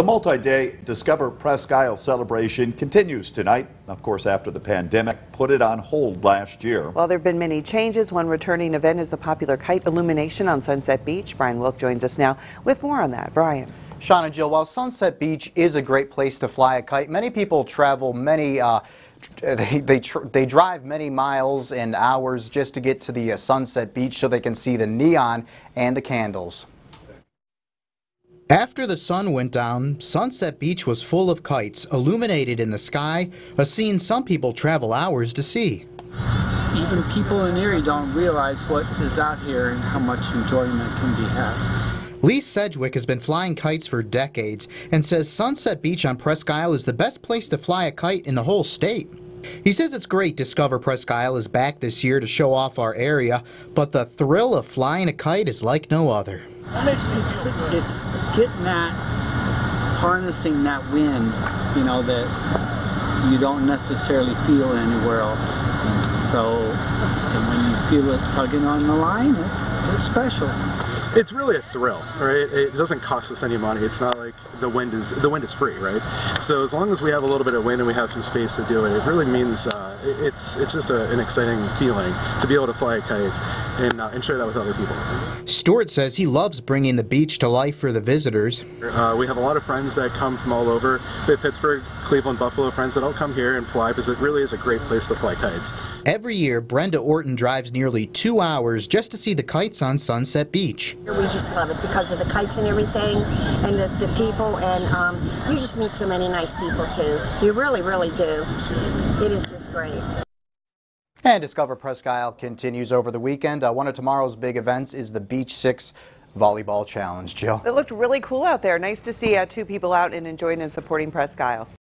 The multi-day Discover Presque Isle celebration continues tonight. Of course, after the pandemic put it on hold last year. Well, there have been many changes. One returning event is the popular kite illumination on Sunset Beach. Brian Wilk joins us now with more on that. Brian. Sean and Jill, while Sunset Beach is a great place to fly a kite, many people travel many uh, they they, they drive many miles and hours just to get to the uh, Sunset Beach so they can see the neon and the candles. After the sun went down, Sunset Beach was full of kites illuminated in the sky, a scene some people travel hours to see. Even people in Erie don't realize what is out here and how much enjoyment can be had. Lee Sedgwick has been flying kites for decades and says Sunset Beach on Presque Isle is the best place to fly a kite in the whole state. He says it's great Discover Presque Isle is back this year to show off our area, but the thrill of flying a kite is like no other. It's, it's getting that, harnessing that wind, you know, that you don't necessarily feel anywhere else. So when you feel it tugging on the line, it's, it's special it's really a thrill, right? It doesn't cost us any money. It's not like the wind is the wind is free, right? So as long as we have a little bit of wind and we have some space to do it, it really means uh, it's it's just a, an exciting feeling to be able to fly a kite and, uh, and share that with other people. Stewart says he loves bringing the beach to life for the visitors. Uh, we have a lot of friends that come from all over. We have Pittsburgh, Cleveland, Buffalo friends that all come here and fly because it really is a great place to fly kites. Every year, Brenda Orton drives nearly two hours just to see the kites on Sunset Beach. We just love it because of the kites and everything and the, the people and um, you just meet so many nice people too. You really, really do. It is just great. And Discover Presque Isle continues over the weekend. Uh, one of tomorrow's big events is the Beach 6 Volleyball Challenge. Jill? It looked really cool out there. Nice to see uh, two people out and enjoying and supporting Presque Isle.